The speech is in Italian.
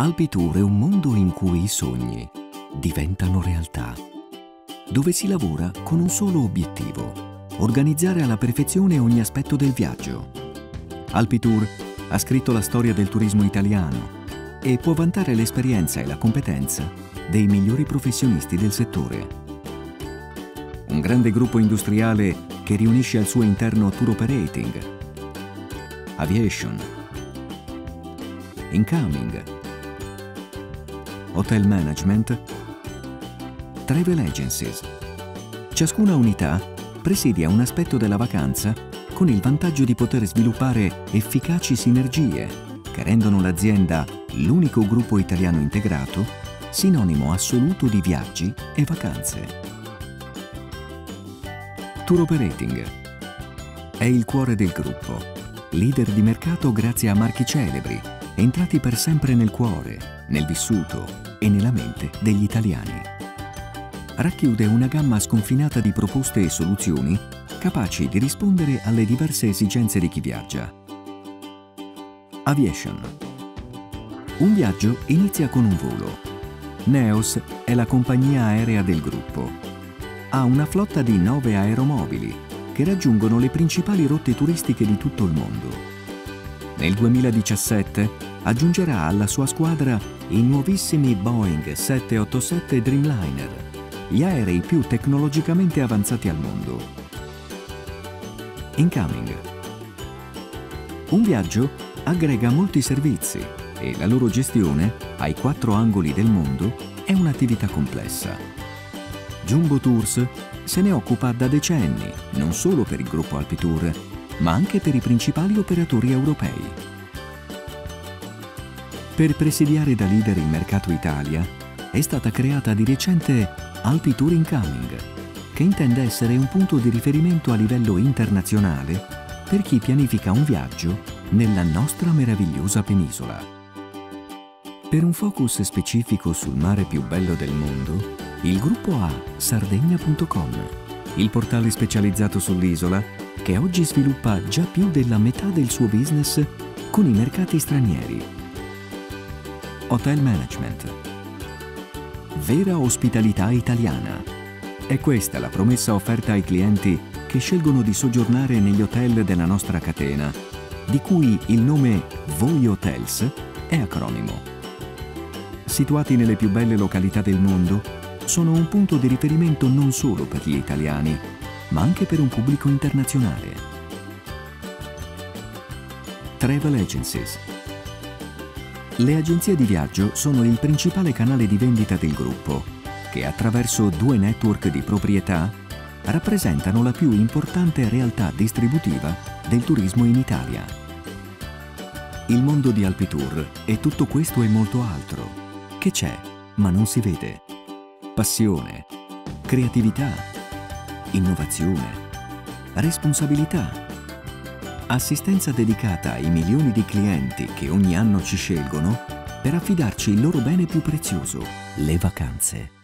Alpitour è un mondo in cui i sogni diventano realtà, dove si lavora con un solo obiettivo, organizzare alla perfezione ogni aspetto del viaggio. Alpitour ha scritto la storia del turismo italiano e può vantare l'esperienza e la competenza dei migliori professionisti del settore. Un grande gruppo industriale che riunisce al suo interno tour operating, aviation, incoming, hotel management, travel agencies. Ciascuna unità presidia un aspetto della vacanza con il vantaggio di poter sviluppare efficaci sinergie che rendono l'azienda l'unico gruppo italiano integrato, sinonimo assoluto di viaggi e vacanze. Tour Operating è il cuore del gruppo, leader di mercato grazie a marchi celebri, entrati per sempre nel cuore, nel vissuto e nella mente degli italiani. Racchiude una gamma sconfinata di proposte e soluzioni capaci di rispondere alle diverse esigenze di chi viaggia. Aviation. Un viaggio inizia con un volo. Neos è la compagnia aerea del gruppo. Ha una flotta di nove aeromobili che raggiungono le principali rotte turistiche di tutto il mondo. Nel 2017 aggiungerà alla sua squadra i nuovissimi Boeing 787 Dreamliner, gli aerei più tecnologicamente avanzati al mondo. Incoming. Un viaggio aggrega molti servizi e la loro gestione, ai quattro angoli del mondo, è un'attività complessa. Jumbo Tours se ne occupa da decenni, non solo per il gruppo Alpitour, ma anche per i principali operatori europei. Per presidiare da leader il mercato Italia è stata creata di recente Alpi Tour Incoming, che intende essere un punto di riferimento a livello internazionale per chi pianifica un viaggio nella nostra meravigliosa penisola. Per un focus specifico sul mare più bello del mondo, il gruppo ha sardegna.com, il portale specializzato sull'isola che oggi sviluppa già più della metà del suo business con i mercati stranieri Hotel Management. Vera ospitalità italiana. È questa la promessa offerta ai clienti che scelgono di soggiornare negli hotel della nostra catena, di cui il nome Voi Hotels è acronimo. Situati nelle più belle località del mondo, sono un punto di riferimento non solo per gli italiani, ma anche per un pubblico internazionale. Travel Agencies le agenzie di viaggio sono il principale canale di vendita del gruppo, che attraverso due network di proprietà rappresentano la più importante realtà distributiva del turismo in Italia. Il mondo di Alpitour è tutto questo e molto altro, che c'è ma non si vede. Passione, creatività, innovazione, responsabilità assistenza dedicata ai milioni di clienti che ogni anno ci scelgono per affidarci il loro bene più prezioso, le vacanze.